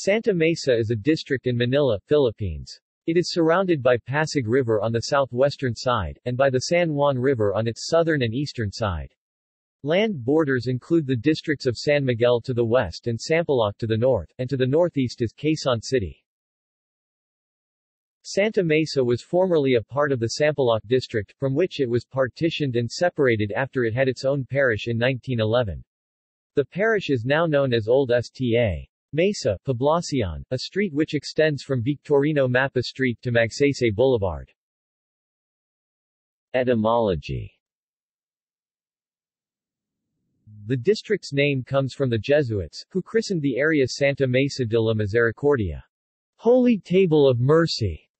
Santa Mesa is a district in Manila, Philippines. It is surrounded by Pasig River on the southwestern side, and by the San Juan River on its southern and eastern side. Land borders include the districts of San Miguel to the west and Sampaloc to the north, and to the northeast is Quezon City. Santa Mesa was formerly a part of the Sampaloc district, from which it was partitioned and separated after it had its own parish in 1911. The parish is now known as Old Sta. Mesa, Poblacion, a street which extends from Victorino Mapa Street to Magsaysay Boulevard. Etymology The district's name comes from the Jesuits, who christened the area Santa Mesa de la Misericordia, Holy Table of Mercy.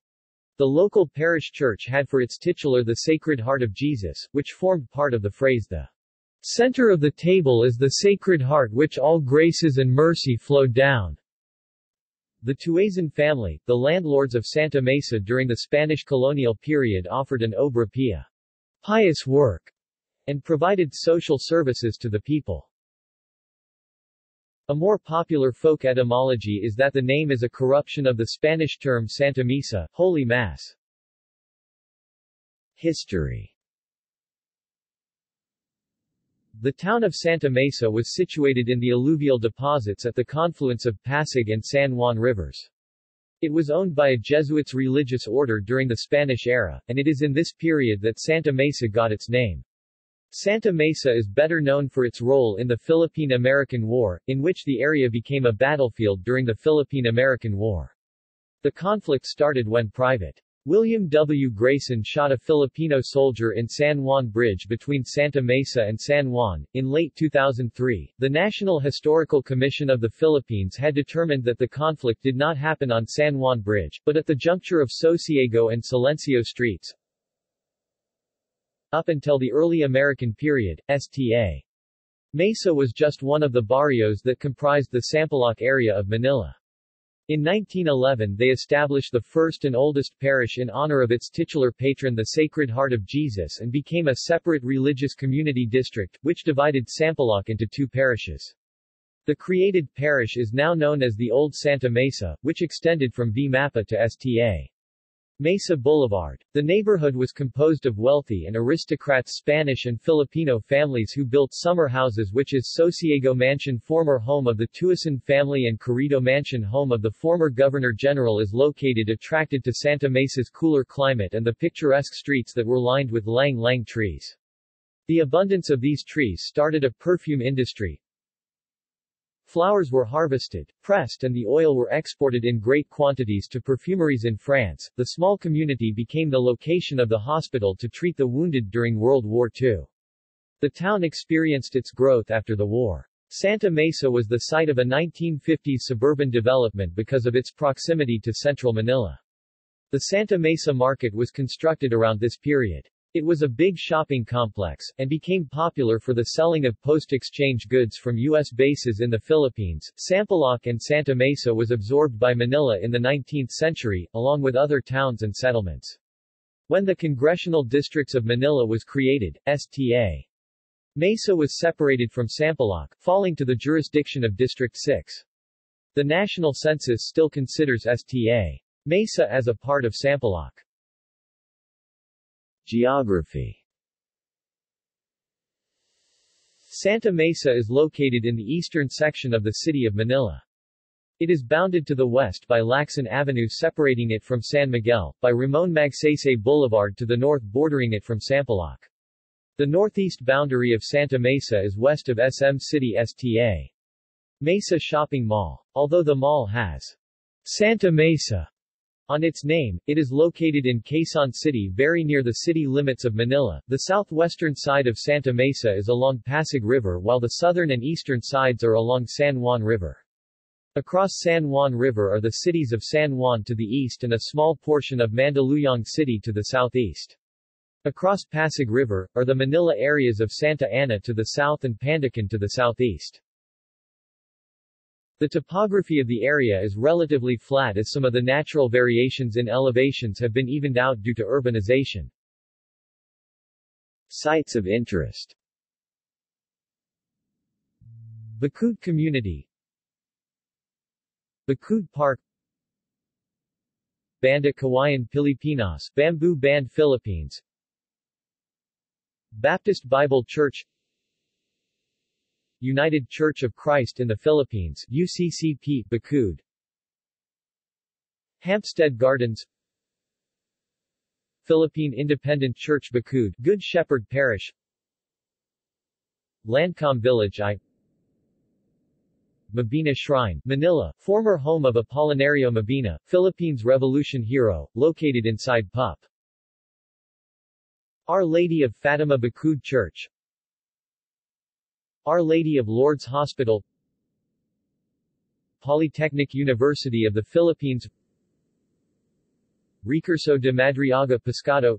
The local parish church had for its titular the Sacred Heart of Jesus, which formed part of the phrase the Center of the table is the Sacred Heart which all graces and mercy flow down. The Tuazon family, the landlords of Santa Mesa during the Spanish colonial period offered an obra pia, pious work, and provided social services to the people. A more popular folk etymology is that the name is a corruption of the Spanish term Santa Misa, Holy Mass. History the town of Santa Mesa was situated in the alluvial deposits at the confluence of Pasig and San Juan rivers. It was owned by a Jesuits religious order during the Spanish era, and it is in this period that Santa Mesa got its name. Santa Mesa is better known for its role in the Philippine-American War, in which the area became a battlefield during the Philippine-American War. The conflict started when Private William W. Grayson shot a Filipino soldier in San Juan Bridge between Santa Mesa and San Juan. In late 2003, the National Historical Commission of the Philippines had determined that the conflict did not happen on San Juan Bridge, but at the juncture of Sosiego and Silencio streets. Up until the early American period, Sta. Mesa was just one of the barrios that comprised the Sampaloc area of Manila. In 1911 they established the first and oldest parish in honor of its titular patron the Sacred Heart of Jesus and became a separate religious community district, which divided Sampaloc into two parishes. The created parish is now known as the Old Santa Mesa, which extended from V. Mapa to Sta. Mesa Boulevard. The neighborhood was composed of wealthy and aristocrats Spanish and Filipino families who built summer houses which is Sosiego Mansion former home of the Tuazon family and Carriedo Mansion home of the former Governor-General is located attracted to Santa Mesa's cooler climate and the picturesque streets that were lined with ylang-ylang trees. The abundance of these trees started a perfume industry, Flowers were harvested, pressed and the oil were exported in great quantities to perfumeries in France. The small community became the location of the hospital to treat the wounded during World War II. The town experienced its growth after the war. Santa Mesa was the site of a 1950s suburban development because of its proximity to central Manila. The Santa Mesa Market was constructed around this period. It was a big shopping complex, and became popular for the selling of post-exchange goods from U.S. bases in the Philippines. Sampaloc and Santa Mesa was absorbed by Manila in the 19th century, along with other towns and settlements. When the congressional districts of Manila was created, Sta. Mesa was separated from Sampaloc, falling to the jurisdiction of District 6. The national census still considers Sta. Mesa as a part of Sampaloc. Geography Santa Mesa is located in the eastern section of the city of Manila. It is bounded to the west by Lacson Avenue separating it from San Miguel, by Ramon Magsaysay Boulevard to the north bordering it from Sampaloc. The northeast boundary of Santa Mesa is west of SM City Sta. Mesa Shopping Mall. Although the mall has Santa Mesa on its name, it is located in Quezon City very near the city limits of Manila. The southwestern side of Santa Mesa is along Pasig River while the southern and eastern sides are along San Juan River. Across San Juan River are the cities of San Juan to the east and a small portion of Mandaluyong City to the southeast. Across Pasig River, are the Manila areas of Santa Ana to the south and Pandacan to the southeast. The topography of the area is relatively flat as some of the natural variations in elevations have been evened out due to urbanization. Sites of interest. Bacud Community. Bacud Park. Banda Kawayan Pilipinas Bamboo Band Philippines. Baptist Bible Church United Church of Christ in the Philippines UCCP Bacud Hampstead Gardens. Philippine Independent Church Bacud Good Shepherd Parish. Lancome Village I. Mabini Shrine, Manila, former home of Apolinario Mabini, Philippines Revolution hero, located inside PUP. Our Lady of Fatima Bacud Church Our Lady of Lourdes Hospital Polytechnic University of the Philippines Recurso de Madriaga Pescado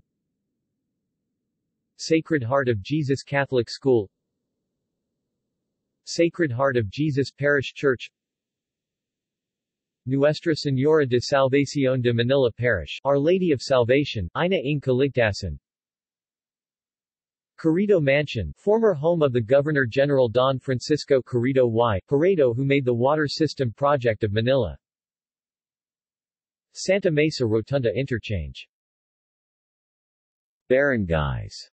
Sacred Heart of Jesus Catholic School Sacred Heart of Jesus Parish Church Nuestra Señora de Salvación de Manila Parish Our Lady of Salvation, Ina ng Kaligtasan Carriedo Mansion, former home of the Governor-General Don Francisco Carriedo y Peredo who made the water system project of Manila. Santa Mesa Rotunda Interchange Barangays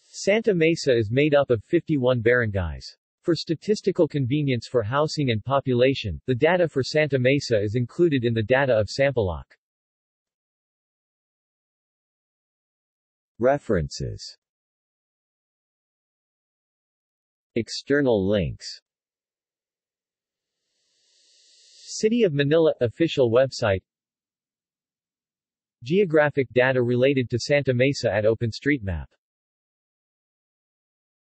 Santa Mesa is made up of 51 barangays. For statistical convenience for housing and population, the data for Santa Mesa is included in the data of Sampaloc. References. External links. City of Manila official website. Geographic data related to Santa Mesa at OpenStreetMap